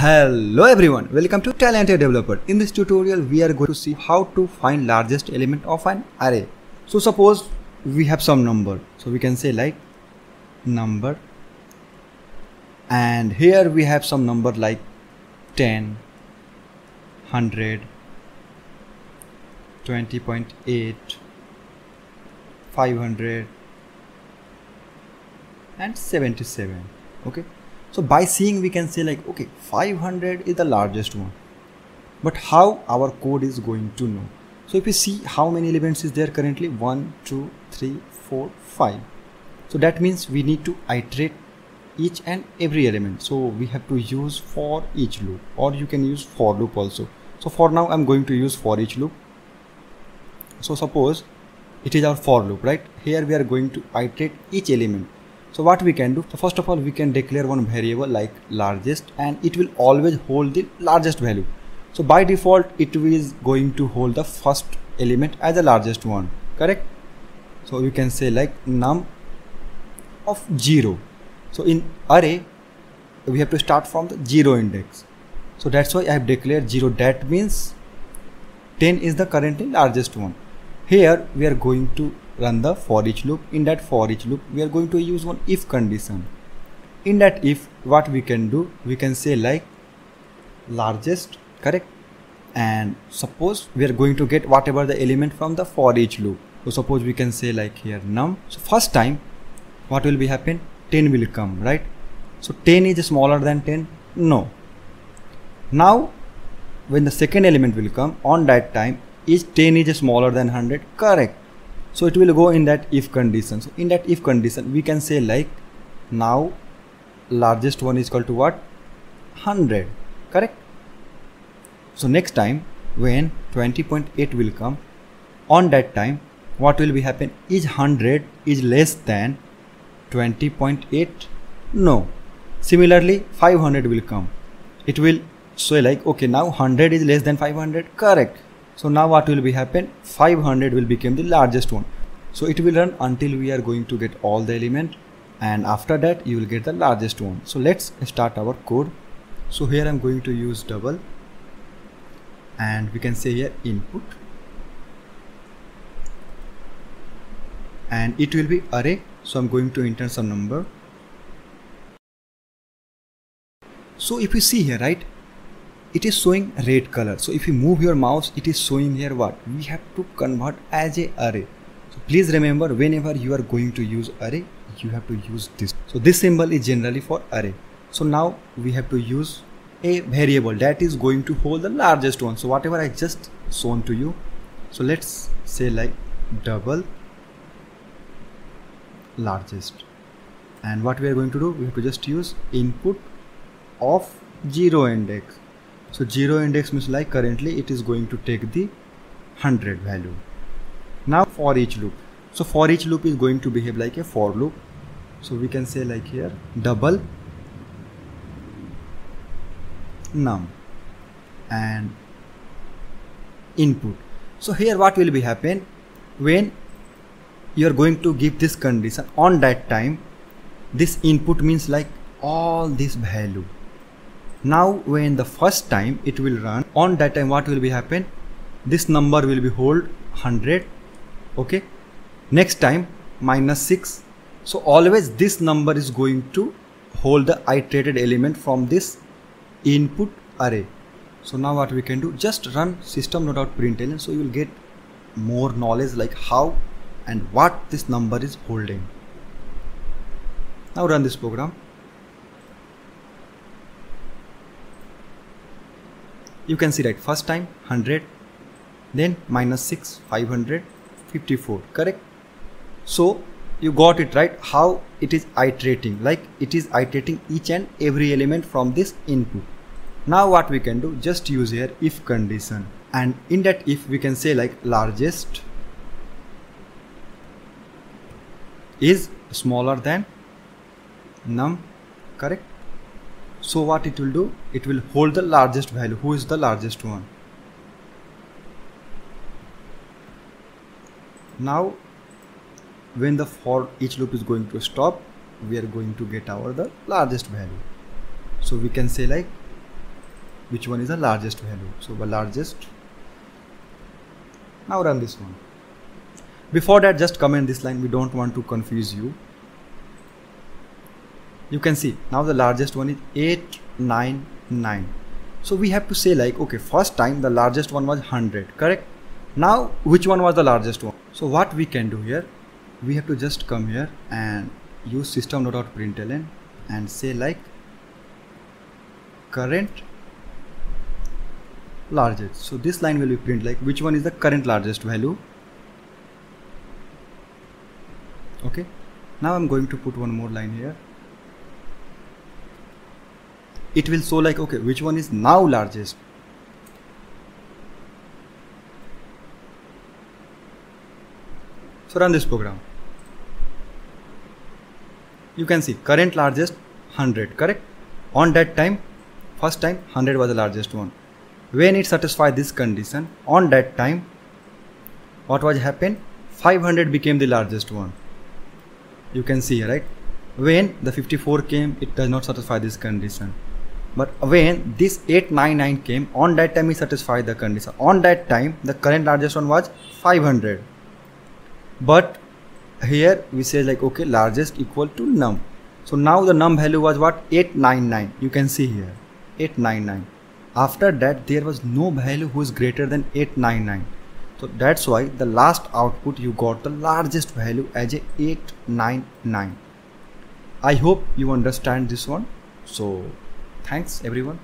Hello everyone, welcome to Talented Developer. In this tutorial, we are going to see how to find largest element of an array. So suppose we have some number. So we can say like number and here we have some number like 10, 100, 20.8, 500 and 77 okay so by seeing we can say like okay 500 is the largest one. But how our code is going to know? So if you see how many elements is there currently one two three four five. So that means we need to iterate each and every element. So we have to use for each loop or you can use for loop also. So for now i'm going to use for each loop. So suppose it is our for loop right? Here we are going to iterate each element so what we can do so first of all we can declare one variable like largest and it will always hold the largest value. So by default it is going to hold the first element as the largest one correct? So you can say like num of 0 so in array we have to start from the 0 index. So that's why i have declared 0 that means 10 is the currently largest one. Here we are going to run the for each loop. In that for each loop we are going to use one if condition. In that if what we can do? We can say like largest correct? And suppose we are going to get whatever the element from the for each loop. So suppose we can say like here num. So first time what will be happen? 10 will come right? So 10 is smaller than 10 no. Now when the second element will come on that time is 10 is smaller than 100 correct so it will go in that if condition. So in that if condition we can say like now largest one is equal to what? 100 correct? So next time when 20.8 will come on that time what will be happen? Is 100 is less than 20.8 no. Similarly 500 will come. It will say like okay now 100 is less than 500 correct so now what will be happen? 500 will become the largest one. So it will run until we are going to get all the element and after that you will get the largest one. So let's start our code. So here i'm going to use double and we can say here input. And it will be array. So i'm going to enter some number. So if you see here right it is showing red color. So if you move your mouse it is showing here what? We have to convert as a array. So please remember whenever you are going to use array you have to use this. So this symbol is generally for array. So now we have to use a variable that is going to hold the largest one. So whatever i just shown to you. So let's say like double largest. And what we are going to do? We have to just use input of zero index so 0 index means like currently it is going to take the 100 value. Now for each loop. So for each loop is going to behave like a for loop. So we can say like here double num and input. So here what will be happen? When you are going to give this condition on that time this input means like all this value now when the first time it will run on that time what will be happen? This number will be hold 100 okay? Next time minus 6 so always this number is going to hold the iterated element from this input array. So now what we can do? Just run system.println so you will get more knowledge like how and what this number is holding. Now run this program you can see right first time 100 then minus 6 554 correct? So you got it right? How it is iterating like it is iterating each and every element from this input. Now what we can do just use here if condition. And in that if we can say like largest is smaller than num correct so what it will do? It will hold the largest value. Who is the largest one? Now when the for each loop is going to stop we are going to get our the largest value. So we can say like which one is the largest value? So the largest. Now run this one. Before that just comment this line. We don't want to confuse you you can see now the largest one is 899 so we have to say like okay first time the largest one was 100 correct? Now which one was the largest one? So what we can do here we have to just come here and use system.println and say like current largest. So this line will be print like which one is the current largest value? Okay. Now I'm going to put one more line here it will show like okay which one is now largest? So run this program. You can see current largest 100 correct? On that time first time 100 was the largest one. When it satisfied this condition on that time what was happened? 500 became the largest one. You can see right? When the 54 came it does not satisfy this condition but when this 899 came on that time it satisfied the condition. On that time the current largest one was 500 but here we say like okay largest equal to num. So now the num value was what? 899 you can see here 899 after that there was no value who is greater than 899 so that's why the last output you got the largest value as a 899 i hope you understand this one. So thanks everyone